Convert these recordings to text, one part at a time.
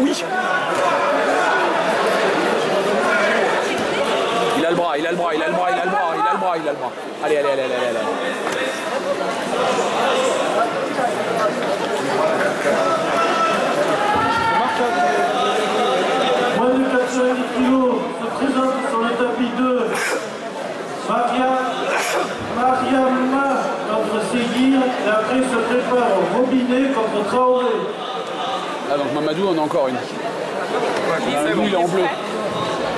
Vas-y. Il a le bras, il a le bras, il a le bras, il a le bras, il a le bras, il a le bras. Allez, allez, allez, allez, allez. Moins de 90 kilos se présente sur le tapis 2. Maria, Mariama contre Seguir et après se prépare Robinet contre Traoré. Ah, donc Mamadou en a encore une. Mamadou, il est en bleu.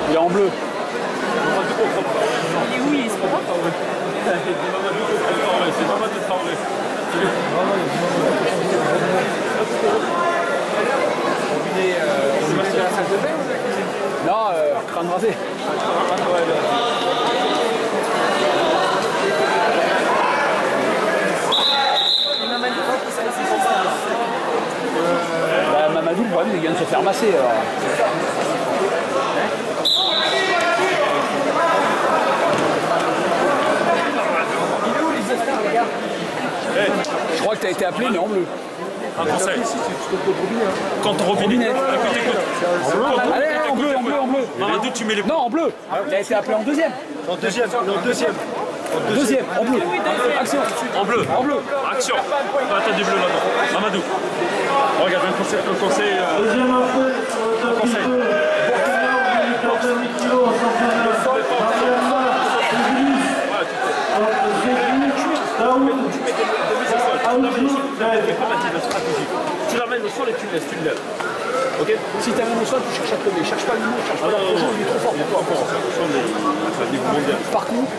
Il est en bleu. Il est où il est propre C'est pas mal de Traoré. Non, euh, crâne rasé. Bah, Mamadou, le problème, il vient de se faire masser. alors. Je crois que tu as été appelé, mais en bleu. Un conseil. Quand on robinet, écoute, écoute. Allez, en bleu, en bleu, en bleu. Tu mets les Non, en bleu. Il a été appelé en deuxième. En deuxième, en deuxième. Deuxième, en bleu. Action. En bleu. En bleu. Action. Ah, t'as du bleu là-dedans. Mamadou. Regarde, un conseil. Un conseil euh, Deuxième après sur le tapis 2. Burkina, moins de 90 kilos en championnat. Mariama, Idriss contre Seguir, Daoud, Aoudou, Fred. fais pas maintenant la stratégie. Tu l'amènes au sol et tu le laisses, tu le lèves. Ok Si tu amènes au sol, tu cherches à te lever. Cherche pas le mot, cherche Ah pas non, le non. il est trop fort pour toi. Par contre,